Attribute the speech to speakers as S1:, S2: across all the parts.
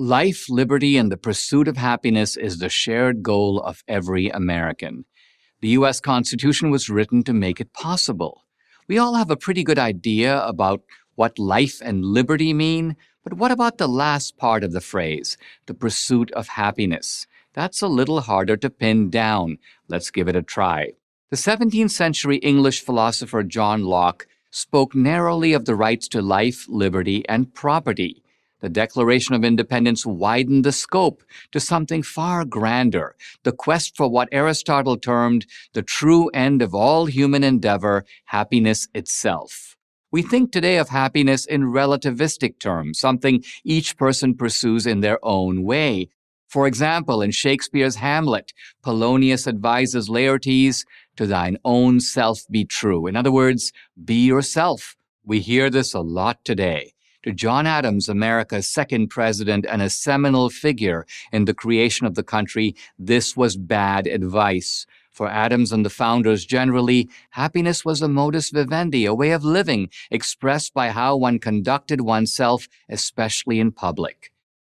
S1: Life, liberty, and the pursuit of happiness is the shared goal of every American. The U.S. Constitution was written to make it possible. We all have a pretty good idea about what life and liberty mean, but what about the last part of the phrase, the pursuit of happiness? That's a little harder to pin down. Let's give it a try. The 17th century English philosopher John Locke spoke narrowly of the rights to life, liberty, and property. The Declaration of Independence widened the scope to something far grander, the quest for what Aristotle termed the true end of all human endeavor, happiness itself. We think today of happiness in relativistic terms, something each person pursues in their own way. For example, in Shakespeare's Hamlet, Polonius advises Laertes, to thine own self be true. In other words, be yourself. We hear this a lot today. To John Adams, America's second president and a seminal figure in the creation of the country, this was bad advice. For Adams and the founders generally, happiness was a modus vivendi, a way of living expressed by how one conducted oneself, especially in public.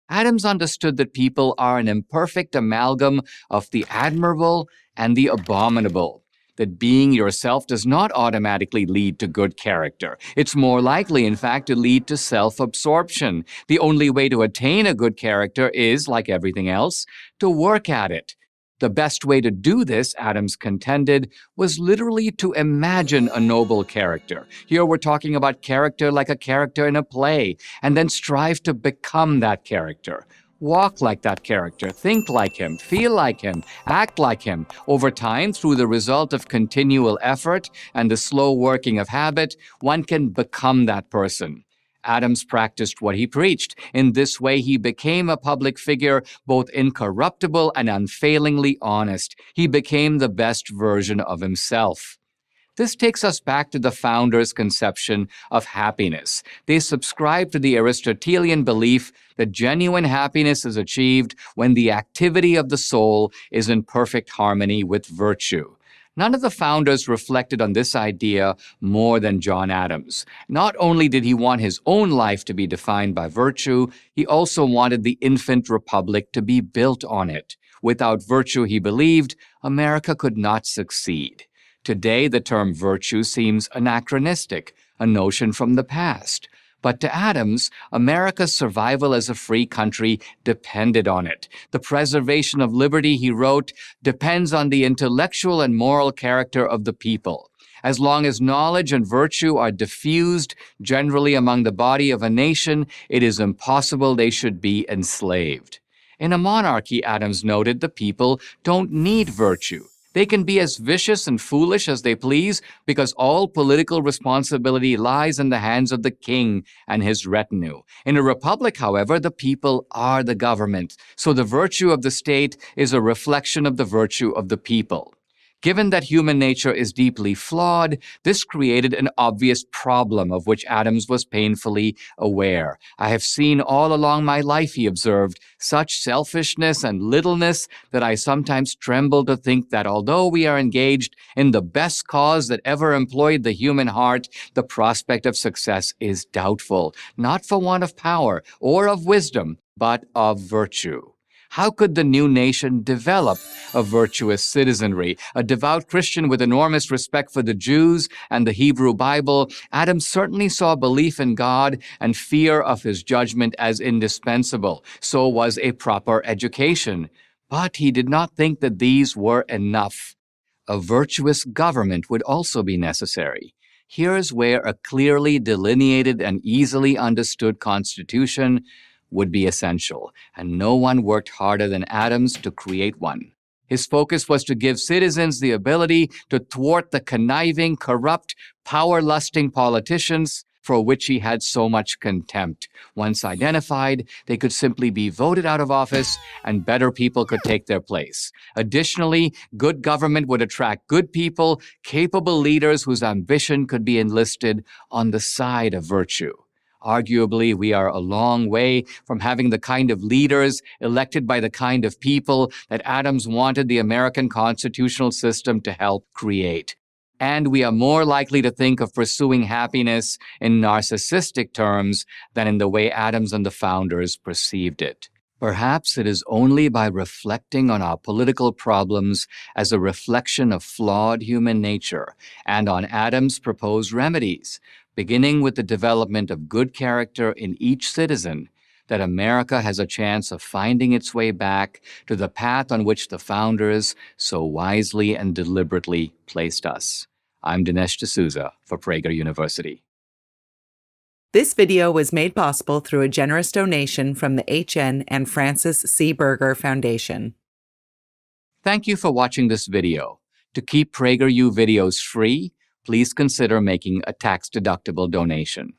S1: Adams understood that people are an imperfect amalgam of the admirable and the abominable. That being yourself does not automatically lead to good character. It's more likely, in fact, to lead to self absorption. The only way to attain a good character is, like everything else, to work at it. The best way to do this, Adams contended, was literally to imagine a noble character. Here we're talking about character like a character in a play, and then strive to become that character. Walk like that character, think like him, feel like him, act like him. Over time, through the result of continual effort and the slow working of habit, one can become that person. Adams practiced what he preached. In this way, he became a public figure, both incorruptible and unfailingly honest. He became the best version of himself. This takes us back to the founders' conception of happiness. They subscribe to the Aristotelian belief that genuine happiness is achieved when the activity of the soul is in perfect harmony with virtue. None of the founders reflected on this idea more than John Adams. Not only did he want his own life to be defined by virtue, he also wanted the infant republic to be built on it. Without virtue, he believed, America could not succeed. Today, the term virtue seems anachronistic, a notion from the past. But to Adams, America's survival as a free country depended on it. The preservation of liberty, he wrote, depends on the intellectual and moral character of the people. As long as knowledge and virtue are diffused generally among the body of a nation, it is impossible they should be enslaved. In a monarchy, Adams noted, the people don't need virtue. They can be as vicious and foolish as they please because all political responsibility lies in the hands of the king and his retinue. In a republic, however, the people are the government, so the virtue of the state is a reflection of the virtue of the people. Given that human nature is deeply flawed, this created an obvious problem of which Adams was painfully aware. I have seen all along my life, he observed, such selfishness and littleness that I sometimes tremble to think that although we are engaged in the best cause that ever employed the human heart, the prospect of success is doubtful, not for want of power or of wisdom, but of virtue. How could the new nation develop a virtuous citizenry? A devout Christian with enormous respect for the Jews and the Hebrew Bible, Adams certainly saw belief in God and fear of his judgment as indispensable. So was a proper education. But he did not think that these were enough. A virtuous government would also be necessary. Here's where a clearly delineated and easily understood constitution would be essential, and no one worked harder than Adams to create one. His focus was to give citizens the ability to thwart the conniving, corrupt, power lusting politicians for which he had so much contempt. Once identified, they could simply be voted out of office and better people could take their place. Additionally, good government would attract good people, capable leaders whose ambition could be enlisted on the side of virtue. Arguably, we are a long way from having the kind of leaders elected by the kind of people that Adams wanted the American constitutional system to help create. And we are more likely to think of pursuing happiness in narcissistic terms than in the way Adams and the founders perceived it. Perhaps it is only by reflecting on our political problems as a reflection of flawed human nature and on Adam's proposed remedies, beginning with the development of good character in each citizen, that America has a chance of finding its way back to the path on which the founders so wisely and deliberately placed us. I'm Dinesh D'Souza for Prager University.
S2: This video was made possible through a generous donation from the HN and Frances C. Berger Foundation.
S1: Thank you for watching this video. To keep PragerU videos free, please consider making a tax-deductible donation.